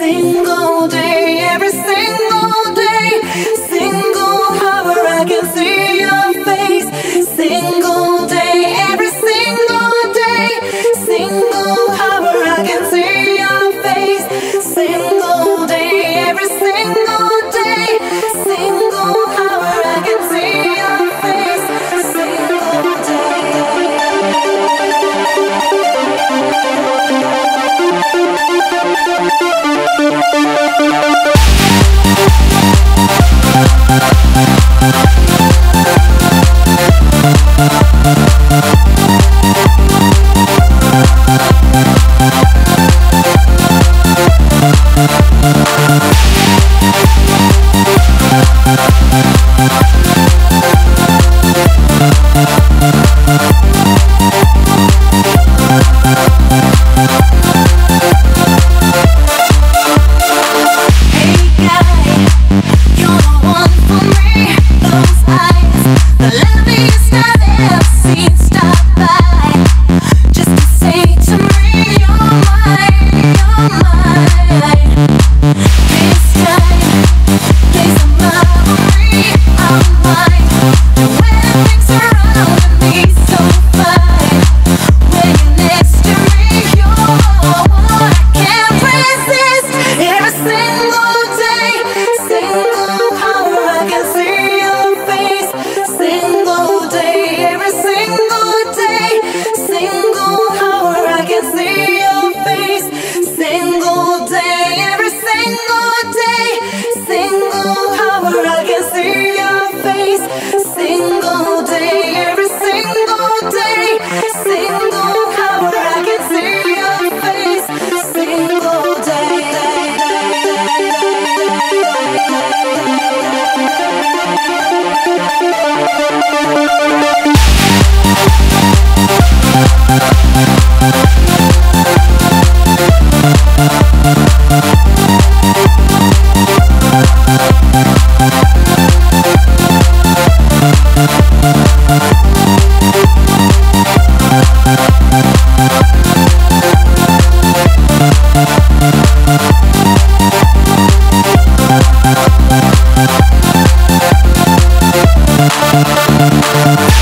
single. single day, every single day, single Thank